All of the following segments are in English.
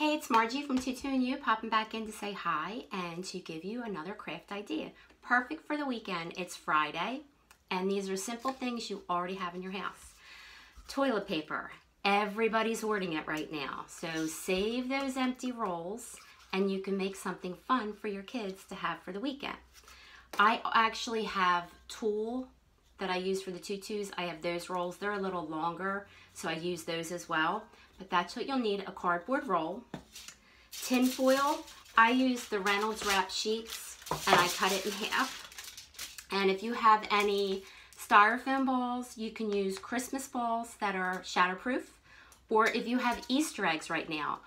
Hey, it's Margie from Tutu and You popping back in to say hi and to give you another craft idea. Perfect for the weekend. It's Friday and these are simple things you already have in your house. Toilet paper. Everybody's hoarding it right now. So save those empty rolls and you can make something fun for your kids to have for the weekend. I actually have tulle that I use for the tutus. I have those rolls. They're a little longer, so I use those as well. But that's what you'll need, a cardboard roll. Tin foil, I use the Reynolds wrap sheets and I cut it in half. And if you have any styrofoam balls, you can use Christmas balls that are shatterproof. Or if you have Easter eggs right now,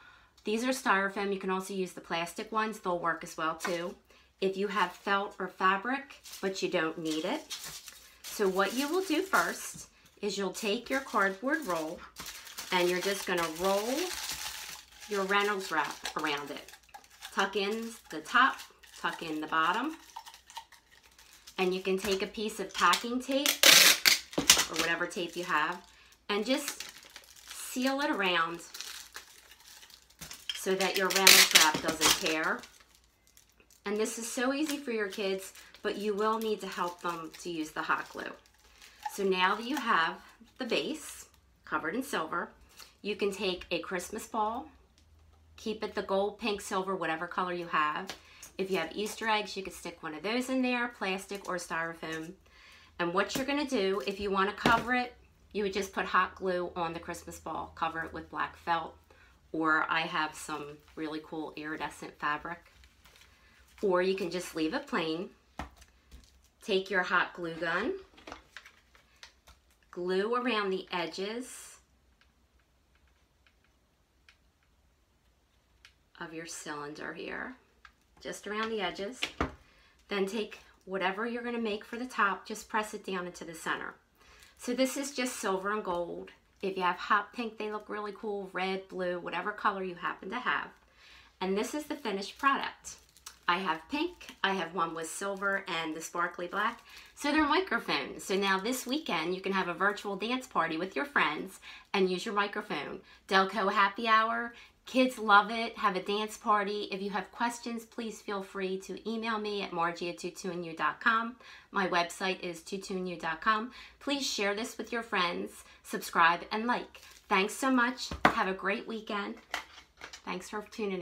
these are styrofoam. You can also use the plastic ones. They'll work as well too. If you have felt or fabric, but you don't need it, so what you will do first is you'll take your cardboard roll and you're just gonna roll your Reynolds wrap around it. Tuck in the top, tuck in the bottom, and you can take a piece of packing tape or whatever tape you have and just seal it around so that your Reynolds wrap doesn't tear. And this is so easy for your kids but you will need to help them to use the hot glue. So now that you have the base covered in silver, you can take a Christmas ball, keep it the gold, pink, silver, whatever color you have. If you have Easter eggs, you could stick one of those in there, plastic or styrofoam. And what you're gonna do, if you wanna cover it, you would just put hot glue on the Christmas ball, cover it with black felt, or I have some really cool iridescent fabric. Or you can just leave it plain Take your hot glue gun, glue around the edges of your cylinder here, just around the edges. Then take whatever you're gonna make for the top, just press it down into the center. So this is just silver and gold. If you have hot pink, they look really cool, red, blue, whatever color you happen to have. And this is the finished product. I have pink, I have one with silver and the sparkly black. So they're microphones. So now this weekend you can have a virtual dance party with your friends and use your microphone. Delco Happy Hour, kids love it, have a dance party. If you have questions, please feel free to email me at margie at. My website is tutuandyou.com. Please share this with your friends, subscribe and like. Thanks so much. Have a great weekend. Thanks for tuning in.